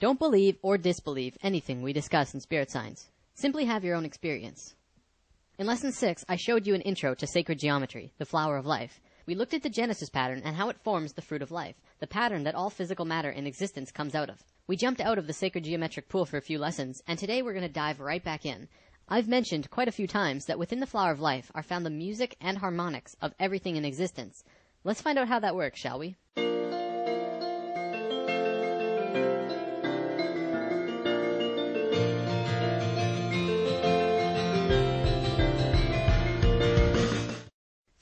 Don't believe or disbelieve anything we discuss in spirit science. Simply have your own experience. In lesson 6, I showed you an intro to sacred geometry, the flower of life. We looked at the Genesis pattern and how it forms the fruit of life, the pattern that all physical matter in existence comes out of. We jumped out of the sacred geometric pool for a few lessons, and today we're going to dive right back in. I've mentioned quite a few times that within the flower of life are found the music and harmonics of everything in existence. Let's find out how that works, shall we?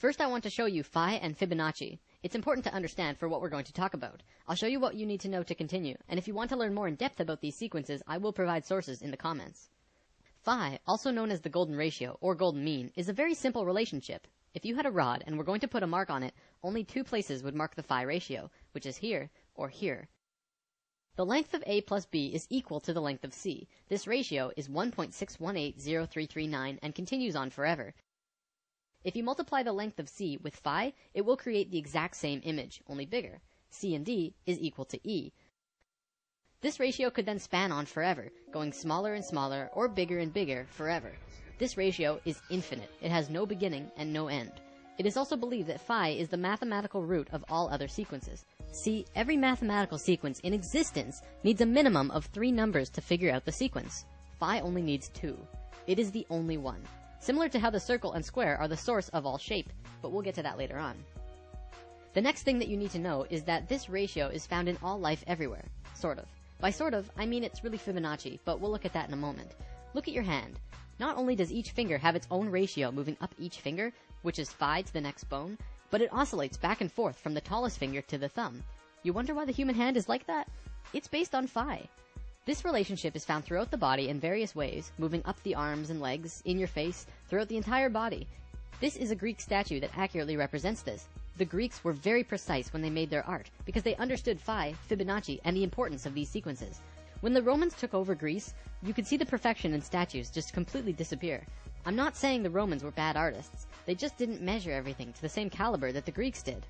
First, I want to show you phi and Fibonacci. It's important to understand for what we're going to talk about. I'll show you what you need to know to continue, and if you want to learn more in depth about these sequences, I will provide sources in the comments. Phi, also known as the golden ratio or golden mean, is a very simple relationship. If you had a rod and were going to put a mark on it, only two places would mark the phi ratio, which is here or here. The length of A plus B is equal to the length of C. This ratio is 1.6180339 and continues on forever. If you multiply the length of C with phi, it will create the exact same image, only bigger. C and D is equal to E. This ratio could then span on forever, going smaller and smaller or bigger and bigger forever. This ratio is infinite. It has no beginning and no end. It is also believed that phi is the mathematical root of all other sequences. See, every mathematical sequence in existence needs a minimum of three numbers to figure out the sequence. Phi only needs two. It is the only one. Similar to how the circle and square are the source of all shape, but we'll get to that later on. The next thing that you need to know is that this ratio is found in all life everywhere. Sort of. By sort of, I mean it's really Fibonacci, but we'll look at that in a moment. Look at your hand. Not only does each finger have its own ratio moving up each finger, which is phi to the next bone, but it oscillates back and forth from the tallest finger to the thumb. You wonder why the human hand is like that? It's based on phi. This relationship is found throughout the body in various ways, moving up the arms and legs, in your face, throughout the entire body. This is a Greek statue that accurately represents this. The Greeks were very precise when they made their art, because they understood phi, Fibonacci, and the importance of these sequences. When the Romans took over Greece, you could see the perfection in statues just completely disappear. I'm not saying the Romans were bad artists, they just didn't measure everything to the same caliber that the Greeks did.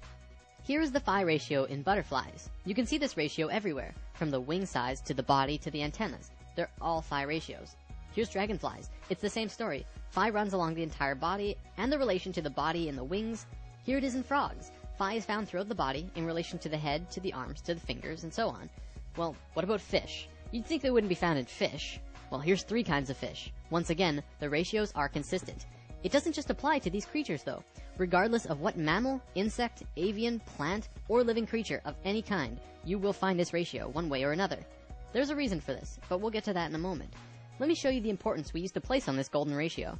Here is the phi ratio in butterflies. You can see this ratio everywhere, from the wing size to the body to the antennas. They're all phi ratios. Here's dragonflies. It's the same story. Phi runs along the entire body and the relation to the body and the wings. Here it is in frogs. Phi is found throughout the body in relation to the head, to the arms, to the fingers, and so on. Well, what about fish? You'd think they wouldn't be found in fish. Well, here's three kinds of fish. Once again, the ratios are consistent. It doesn't just apply to these creatures though. Regardless of what mammal, insect, avian, plant, or living creature of any kind, you will find this ratio one way or another. There's a reason for this, but we'll get to that in a moment. Let me show you the importance we used to place on this golden ratio.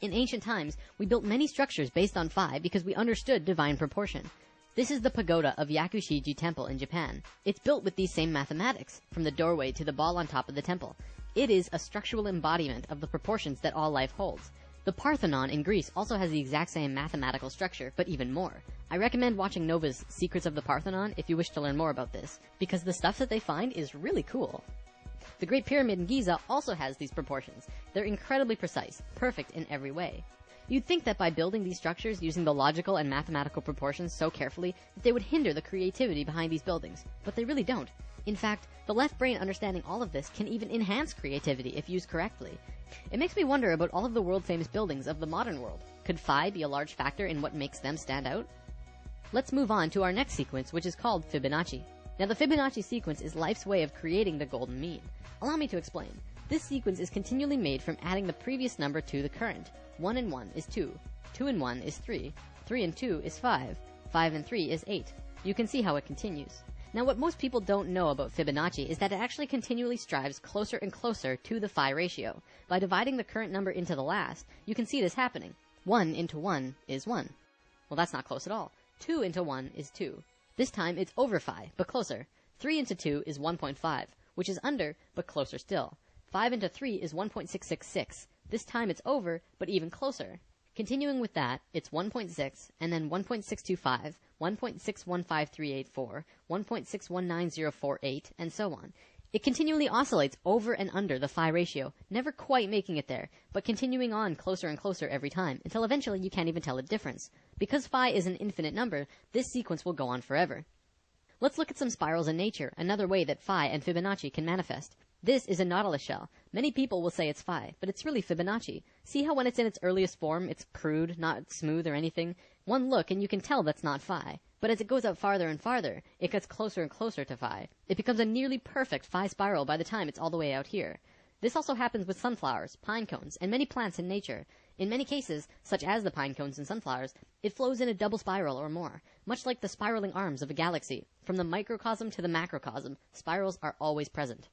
In ancient times, we built many structures based on phi because we understood divine proportion. This is the pagoda of Yakushiji Temple in Japan. It's built with these same mathematics, from the doorway to the ball on top of the temple. It is a structural embodiment of the proportions that all life holds. The Parthenon in Greece also has the exact same mathematical structure, but even more. I recommend watching Nova's Secrets of the Parthenon if you wish to learn more about this, because the stuff that they find is really cool. The Great Pyramid in Giza also has these proportions. They're incredibly precise, perfect in every way. You'd think that by building these structures using the logical and mathematical proportions so carefully that they would hinder the creativity behind these buildings, but they really don't. In fact, the left brain understanding all of this can even enhance creativity if used correctly. It makes me wonder about all of the world famous buildings of the modern world. Could phi be a large factor in what makes them stand out? Let's move on to our next sequence, which is called Fibonacci. Now the Fibonacci sequence is life's way of creating the golden mean. Allow me to explain. This sequence is continually made from adding the previous number to the current. 1 and 1 is 2. 2 and 1 is 3. 3 and 2 is 5. 5 and 3 is 8. You can see how it continues. Now what most people don't know about Fibonacci is that it actually continually strives closer and closer to the phi ratio. By dividing the current number into the last, you can see this happening. 1 into 1 is 1. Well, that's not close at all. 2 into 1 is 2. This time it's over phi, but closer. 3 into 2 is 1.5, which is under, but closer still. 5 into 3 is 1.666. This time it's over, but even closer. Continuing with that, it's 1.6, and then 1.625, 1.615384, 1.619048, and so on. It continually oscillates over and under the phi ratio, never quite making it there, but continuing on closer and closer every time, until eventually you can't even tell the difference. Because phi is an infinite number, this sequence will go on forever. Let's look at some spirals in nature, another way that phi and Fibonacci can manifest. This is a nautilus shell. Many people will say it's phi, but it's really Fibonacci. See how when it's in its earliest form, it's crude, not smooth or anything? One look and you can tell that's not phi. But as it goes up farther and farther, it gets closer and closer to phi. It becomes a nearly perfect phi spiral by the time it's all the way out here. This also happens with sunflowers, pine cones, and many plants in nature. In many cases, such as the pine cones and sunflowers, it flows in a double spiral or more, much like the spiraling arms of a galaxy. From the microcosm to the macrocosm, spirals are always present.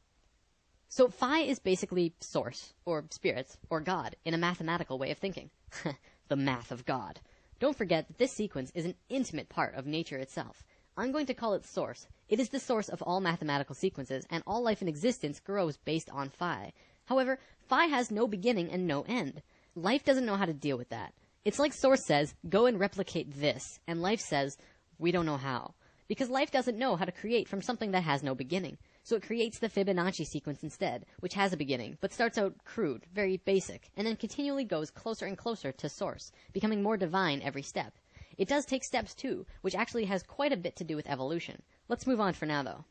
So phi is basically source, or spirits, or God, in a mathematical way of thinking. the math of God. Don't forget that this sequence is an intimate part of nature itself. I'm going to call it source. It is the source of all mathematical sequences, and all life in existence grows based on phi. However, phi has no beginning and no end. Life doesn't know how to deal with that. It's like source says, go and replicate this, and life says, we don't know how. Because life doesn't know how to create from something that has no beginning. So it creates the Fibonacci sequence instead, which has a beginning, but starts out crude, very basic, and then continually goes closer and closer to source, becoming more divine every step. It does take steps too, which actually has quite a bit to do with evolution. Let's move on for now though.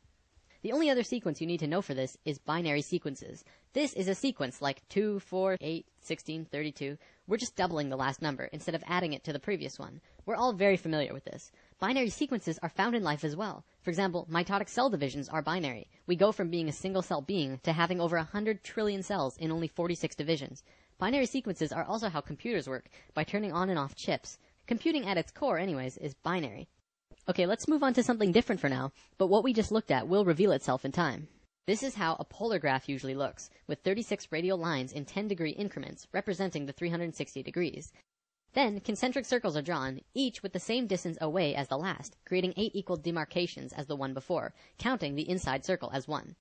The only other sequence you need to know for this is binary sequences. This is a sequence like 2, 4, 8, 16, 32. We're just doubling the last number instead of adding it to the previous one. We're all very familiar with this. Binary sequences are found in life as well. For example, mitotic cell divisions are binary. We go from being a single cell being to having over 100 trillion cells in only 46 divisions. Binary sequences are also how computers work, by turning on and off chips. Computing at its core, anyways, is binary. Okay, let's move on to something different for now, but what we just looked at will reveal itself in time. This is how a polar graph usually looks, with 36 radial lines in 10 degree increments representing the 360 degrees. Then concentric circles are drawn, each with the same distance away as the last, creating eight equal demarcations as the one before, counting the inside circle as one.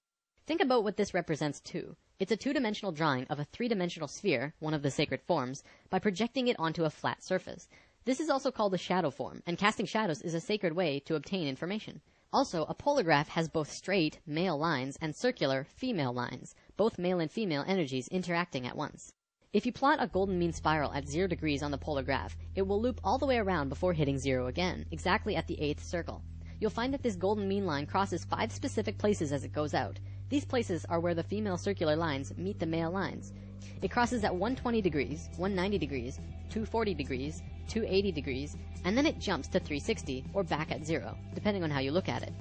Think about what this represents too. It's a two-dimensional drawing of a three-dimensional sphere, one of the sacred forms, by projecting it onto a flat surface. This is also called a shadow form, and casting shadows is a sacred way to obtain information. Also, a polar graph has both straight, male lines and circular, female lines, both male and female energies interacting at once. If you plot a golden mean spiral at 0 degrees on the polar graph, it will loop all the way around before hitting 0 again, exactly at the eighth circle. You'll find that this golden mean line crosses five specific places as it goes out. These places are where the female circular lines meet the male lines. It crosses at 120 degrees, 190 degrees, 240 degrees, 280 degrees, and then it jumps to 360, or back at zero, depending on how you look at it.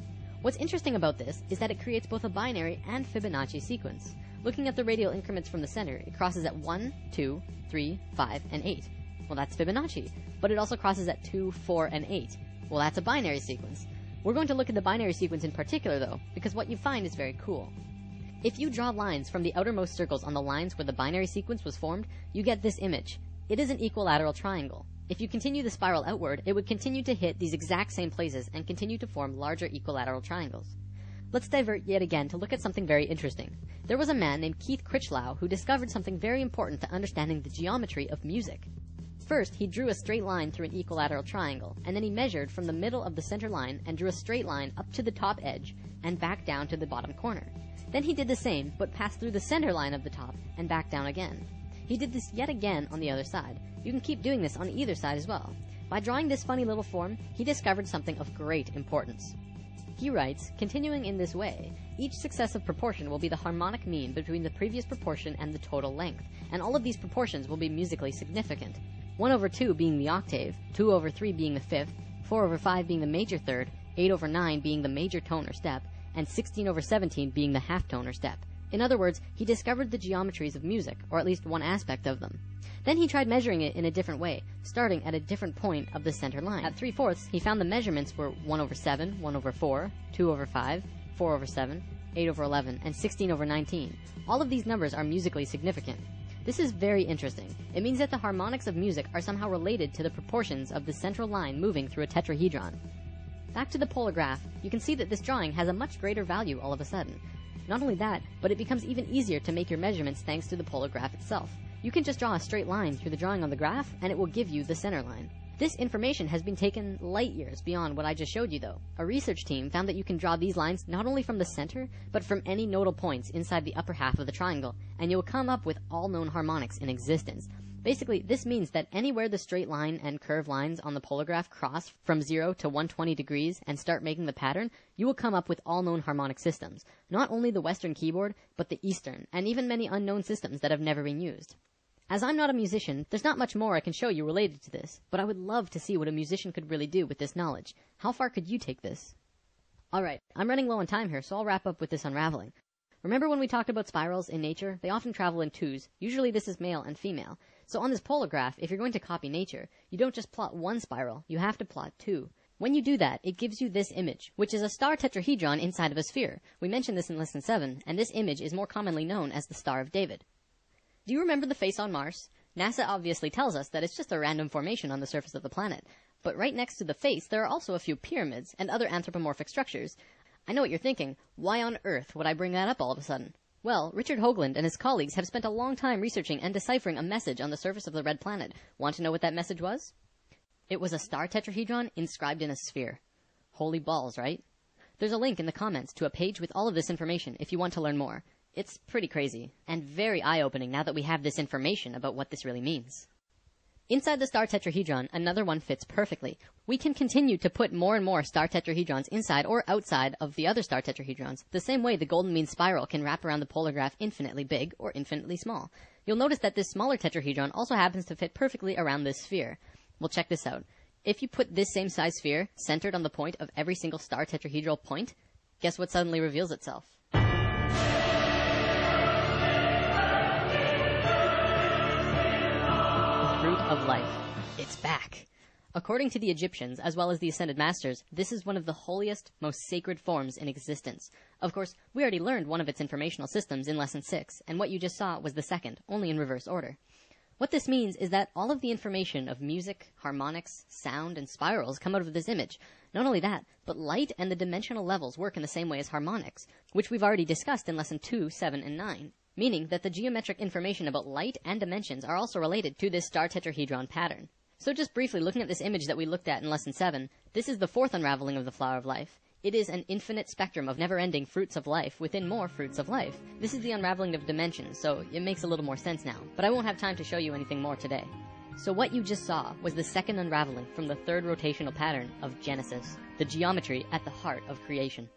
What's interesting about this is that it creates both a binary and Fibonacci sequence. Looking at the radial increments from the center, it crosses at 1, 2, 3, 5, and 8. Well, that's Fibonacci. But it also crosses at 2, 4, and 8. Well, that's a binary sequence. We're going to look at the binary sequence in particular, though, because what you find is very cool. If you draw lines from the outermost circles on the lines where the binary sequence was formed, you get this image. It is an equilateral triangle. If you continue the spiral outward, it would continue to hit these exact same places and continue to form larger equilateral triangles. Let's divert yet again to look at something very interesting. There was a man named Keith Critchlow who discovered something very important to understanding the geometry of music. First, he drew a straight line through an equilateral triangle, and then he measured from the middle of the center line and drew a straight line up to the top edge and back down to the bottom corner. Then he did the same, but passed through the center line of the top and back down again. He did this yet again on the other side. You can keep doing this on either side as well. By drawing this funny little form, he discovered something of great importance. He writes, continuing in this way, each successive proportion will be the harmonic mean between the previous proportion and the total length, and all of these proportions will be musically significant. 1 over 2 being the octave, 2 over 3 being the fifth, 4 over 5 being the major third, 8 over 9 being the major tone or step, and 16 over 17 being the half tone or step. In other words, he discovered the geometries of music, or at least one aspect of them. Then he tried measuring it in a different way, starting at a different point of the center line. At 3 fourths, he found the measurements were 1 over 7, 1 over 4, 2 over 5, 4 over 7, 8 over 11, and 16 over 19. All of these numbers are musically significant. This is very interesting. It means that the harmonics of music are somehow related to the proportions of the central line moving through a tetrahedron. Back to the polar graph, you can see that this drawing has a much greater value all of a sudden. Not only that, but it becomes even easier to make your measurements thanks to the polar graph itself. You can just draw a straight line through the drawing on the graph, and it will give you the center line. This information has been taken light years beyond what I just showed you though. A research team found that you can draw these lines not only from the center, but from any nodal points inside the upper half of the triangle, and you'll come up with all known harmonics in existence. Basically, this means that anywhere the straight line and curve lines on the polar graph cross from 0 to 120 degrees and start making the pattern, you will come up with all known harmonic systems. Not only the Western keyboard, but the Eastern, and even many unknown systems that have never been used. As I'm not a musician, there's not much more I can show you related to this, but I would love to see what a musician could really do with this knowledge. How far could you take this? Alright, I'm running low on time here, so I'll wrap up with this unraveling. Remember when we talked about spirals in nature? They often travel in twos. Usually this is male and female. So on this polar graph, if you're going to copy nature, you don't just plot one spiral, you have to plot two. When you do that, it gives you this image, which is a star tetrahedron inside of a sphere. We mentioned this in lesson 7, and this image is more commonly known as the Star of David. Do you remember the face on Mars? NASA obviously tells us that it's just a random formation on the surface of the planet. But right next to the face, there are also a few pyramids and other anthropomorphic structures. I know what you're thinking. Why on earth would I bring that up all of a sudden? Well, Richard Hoagland and his colleagues have spent a long time researching and deciphering a message on the surface of the red planet. Want to know what that message was? It was a star tetrahedron inscribed in a sphere. Holy balls, right? There's a link in the comments to a page with all of this information if you want to learn more. It's pretty crazy, and very eye-opening now that we have this information about what this really means. Inside the star tetrahedron, another one fits perfectly. We can continue to put more and more star tetrahedrons inside or outside of the other star tetrahedrons, the same way the golden mean spiral can wrap around the polar graph infinitely big or infinitely small. You'll notice that this smaller tetrahedron also happens to fit perfectly around this sphere. Well, check this out. If you put this same size sphere centered on the point of every single star tetrahedral point, guess what suddenly reveals itself? Life. It's back. According to the Egyptians, as well as the Ascended Masters, this is one of the holiest, most sacred forms in existence. Of course, we already learned one of its informational systems in Lesson 6, and what you just saw was the second, only in reverse order. What this means is that all of the information of music, harmonics, sound, and spirals come out of this image. Not only that, but light and the dimensional levels work in the same way as harmonics, which we've already discussed in Lesson 2, 7, and 9 meaning that the geometric information about light and dimensions are also related to this star tetrahedron pattern. So just briefly looking at this image that we looked at in lesson 7, this is the fourth unraveling of the flower of life. It is an infinite spectrum of never-ending fruits of life within more fruits of life. This is the unraveling of dimensions, so it makes a little more sense now, but I won't have time to show you anything more today. So what you just saw was the second unraveling from the third rotational pattern of Genesis, the geometry at the heart of creation.